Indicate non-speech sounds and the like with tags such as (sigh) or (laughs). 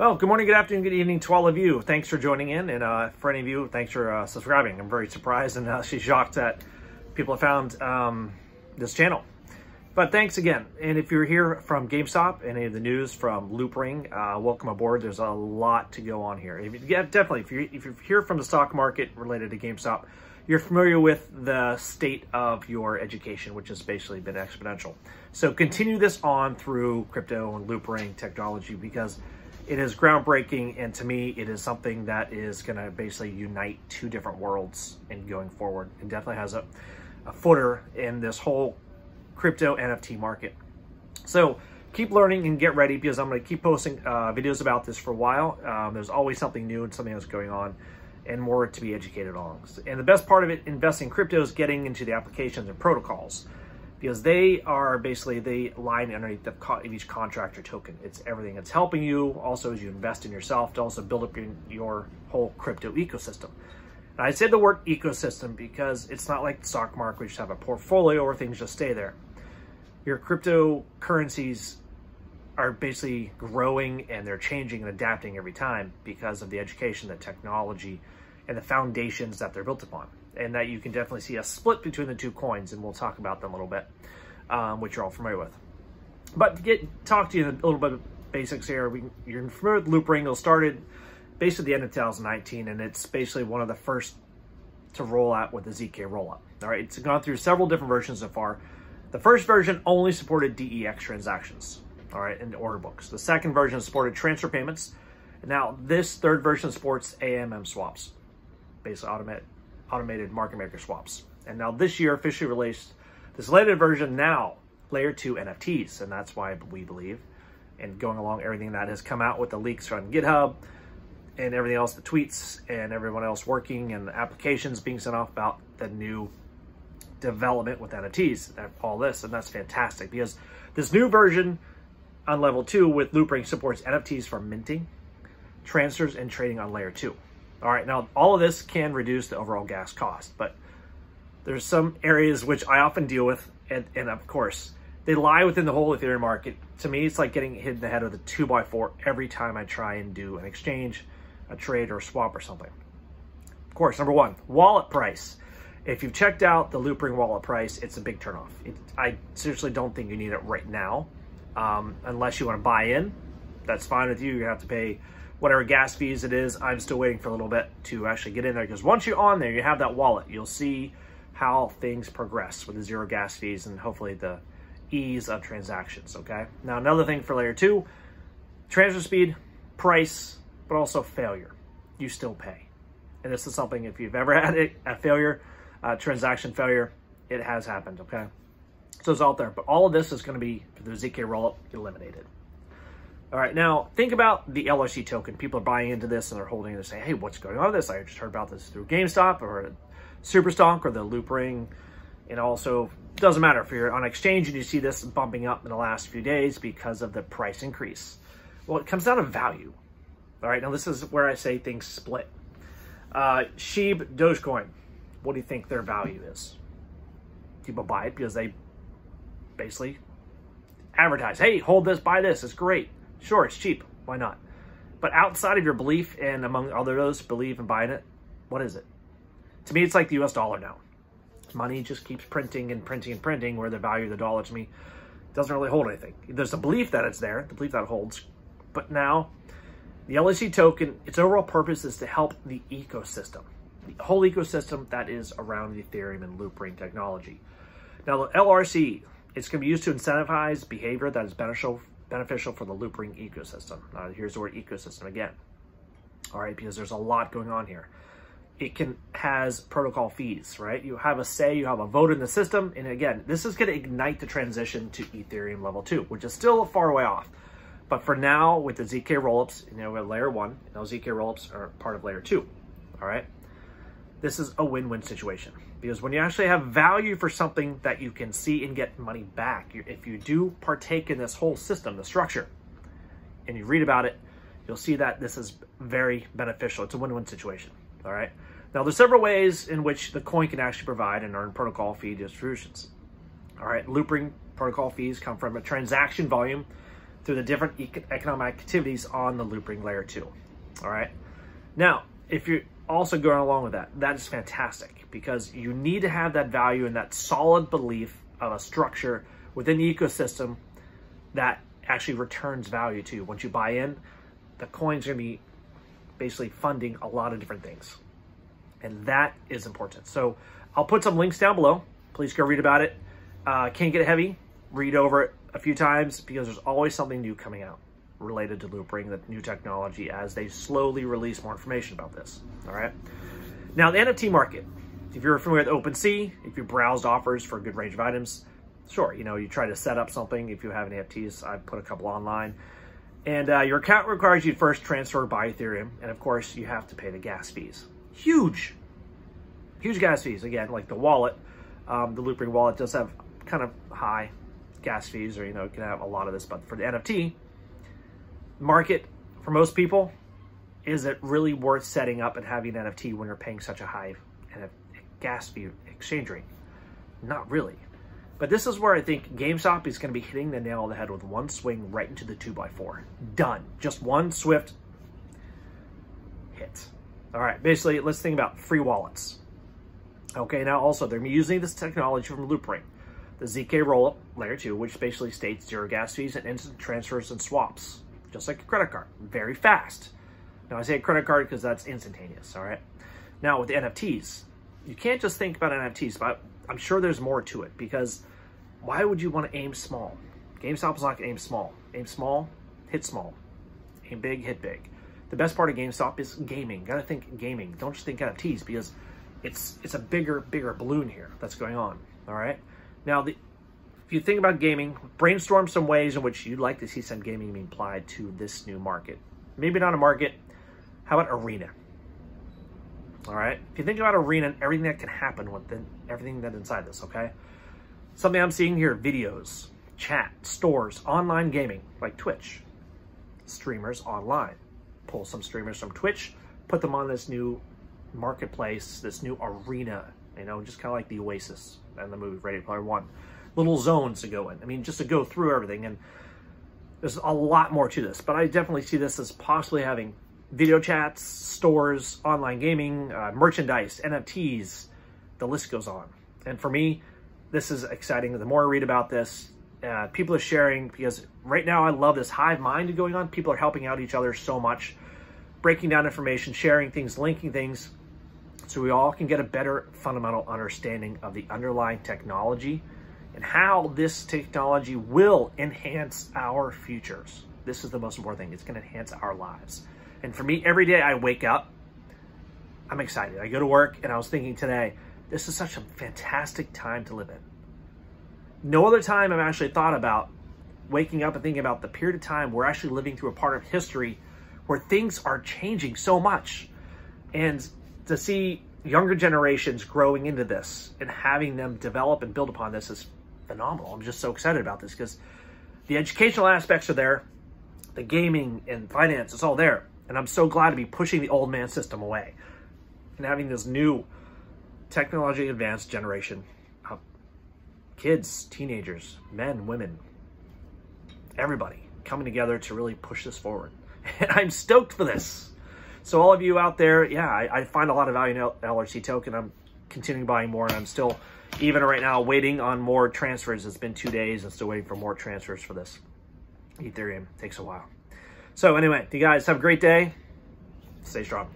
Well, good morning, good afternoon, good evening to all of you. Thanks for joining in, and uh, for any of you, thanks for uh, subscribing. I'm very surprised and actually (laughs) shocked that people have found um, this channel. But thanks again. And if you're here from GameStop, any of the news from Loopring, uh, welcome aboard. There's a lot to go on here. If you, yeah, definitely. If you're, if you're here from the stock market related to GameStop, you're familiar with the state of your education, which has basically been exponential. So continue this on through crypto and Loopring technology because it is groundbreaking, and to me, it is something that is going to basically unite two different worlds in going forward. It definitely has a, a footer in this whole crypto NFT market. So keep learning and get ready because I'm going to keep posting uh, videos about this for a while. Um, there's always something new and something that's going on and more to be educated on. And the best part of it, investing in crypto, is getting into the applications and protocols because they are basically the line underneath the of each contractor token. It's everything. that's helping you also as you invest in yourself to also build up your, your whole crypto ecosystem. And I say the word ecosystem because it's not like the stock market, where you just have a portfolio or things just stay there. Your cryptocurrencies are basically growing and they're changing and adapting every time because of the education, the technology, and the foundations that they're built upon and that you can definitely see a split between the two coins, and we'll talk about them a little bit, um, which you're all familiar with. But to get talk to you a little bit of basics here, we, you're familiar with Loopring. It started basically the end of 2019, and it's basically one of the first to roll out with the ZK rollup. All right, it's gone through several different versions so far. The first version only supported DEX transactions, all right, in the order books. The second version supported transfer payments. Now, this third version supports AMM swaps, basically automated automated market maker swaps. And now this year officially released this latest version now, layer two NFTs. And that's why we believe, and going along everything that has come out with the leaks on GitHub and everything else, the tweets and everyone else working and applications being sent off about the new development with NFTs, and all this, and that's fantastic because this new version on level two with Loopring supports NFTs for minting, transfers, and trading on layer two. All right, now all of this can reduce the overall gas cost, but there's some areas which I often deal with, and, and of course, they lie within the whole Ethereum market. To me, it's like getting hit in the head with a 2x4 every time I try and do an exchange, a trade, or a swap or something. Of course, number one, wallet price. If you've checked out the Loopring wallet price, it's a big turnoff. It, I seriously don't think you need it right now, um, unless you want to buy in. That's fine with you. You have to pay whatever gas fees it is. I'm still waiting for a little bit to actually get in there because once you're on there, you have that wallet. You'll see how things progress with the zero gas fees and hopefully the ease of transactions, okay? Now, another thing for layer two, transfer speed, price, but also failure. You still pay. And this is something, if you've ever (laughs) had it, a failure, uh, transaction failure, it has happened, okay? So it's out there. But all of this is going to be, for the ZK rollup, eliminated. All right, now think about the LRC token. People are buying into this and they're holding it and saying, hey, what's going on with this? I just heard about this through GameStop or Superstonk or the Loopring. And also, doesn't matter if you're on exchange and you see this bumping up in the last few days because of the price increase. Well, it comes down to value. All right, now this is where I say things split. Uh, Shib Dogecoin, what do you think their value is? People buy it because they basically advertise, hey, hold this, buy this, it's great. Sure, it's cheap. Why not? But outside of your belief and among others believe in buying it, what is it? To me, it's like the US dollar now. Money just keeps printing and printing and printing where the value of the dollar to me doesn't really hold anything. There's a belief that it's there, the belief that holds. But now, the LRC token, its overall purpose is to help the ecosystem, the whole ecosystem that is around the Ethereum and Loopring technology. Now, the LRC, it's going to be used to incentivize behavior that is beneficial beneficial for the Loopring ecosystem. Uh, here's the word ecosystem again. All right, because there's a lot going on here. It can has protocol fees, right? You have a say, you have a vote in the system, and again, this is going to ignite the transition to Ethereum level two, which is still a far away off. But for now, with the ZK rollups, you know, we have layer one, and those ZK rollups are part of layer two. All right, this is a win-win situation because when you actually have value for something that you can see and get money back, if you do partake in this whole system, the structure, and you read about it, you'll see that this is very beneficial. It's a win-win situation, all right? Now, there's several ways in which the coin can actually provide and earn protocol fee distributions. All right, Loopring protocol fees come from a transaction volume through the different economic activities on the Loopring layer two. All right. Now, if you're also going along with that, that is fantastic because you need to have that value and that solid belief of a structure within the ecosystem that actually returns value to you. Once you buy in, the coin's are going to be basically funding a lot of different things. And that is important. So I'll put some links down below. Please go read about it. Uh, can't get heavy. Read over it a few times because there's always something new coming out related to Loopring, the new technology, as they slowly release more information about this. All right. Now, the NFT market. If you're familiar with OpenSea, if you browsed offers for a good range of items, sure, you know, you try to set up something. If you have any NFTs, I put a couple online. And uh, your account requires you to first transfer by Ethereum. And of course, you have to pay the gas fees. Huge, huge gas fees. Again, like the wallet, um, the Loopring wallet does have kind of high gas fees, or, you know, it can have a lot of this. But for the NFT market, for most people, is it really worth setting up and having an NFT when you're paying such a high gas fee exchange rate? Not really. But this is where I think GameStop is going to be hitting the nail on the head with one swing right into the 2x4. Done. Just one swift hit. All right, basically, let's think about free wallets. Okay, now also, they're using this technology from Loopring, the ZK Rollup Layer 2, which basically states zero gas fees and instant transfers and swaps, just like a credit card. Very fast. Now, I say a credit card because that's instantaneous, all right? Now, with the NFTs, you can't just think about NFTs, but I'm sure there's more to it because why would you want to aim small? GameStop is not going to aim small. Aim small, hit small. Aim big, hit big. The best part of GameStop is gaming. Got to think gaming. Don't just think NFTs because it's it's a bigger, bigger balloon here that's going on. All right. Now, the, if you think about gaming, brainstorm some ways in which you'd like to see some gaming being applied to this new market. Maybe not a market. How about arena? All right. If you think about arena and everything that can happen within everything that's inside this, okay? Something I'm seeing here, videos, chat, stores, online gaming, like Twitch, streamers online. Pull some streamers from Twitch, put them on this new marketplace, this new arena, you know, just kind of like the Oasis and the movie Ready Player One. Little zones to go in. I mean, just to go through everything. And there's a lot more to this, but I definitely see this as possibly having video chats, stores, online gaming, uh, merchandise, NFTs, the list goes on. And for me, this is exciting. The more I read about this, uh, people are sharing because right now I love this hive mind going on. People are helping out each other so much, breaking down information, sharing things, linking things, so we all can get a better fundamental understanding of the underlying technology and how this technology will enhance our futures. This is the most important thing. It's going to enhance our lives. And for me, every day I wake up, I'm excited. I go to work and I was thinking today, this is such a fantastic time to live in. No other time I've actually thought about waking up and thinking about the period of time we're actually living through a part of history where things are changing so much. And to see younger generations growing into this and having them develop and build upon this is phenomenal. I'm just so excited about this because the educational aspects are there, the gaming and finance, it's all there. And I'm so glad to be pushing the old man system away and having this new technology advanced generation of kids, teenagers, men, women, everybody coming together to really push this forward. And (laughs) I'm stoked for this. So all of you out there, yeah, I, I find a lot of value in LRC token. I'm continuing buying more and I'm still, even right now, waiting on more transfers. It's been two days and still waiting for more transfers for this. Ethereum takes a while. So anyway, you guys have a great day. Stay strong.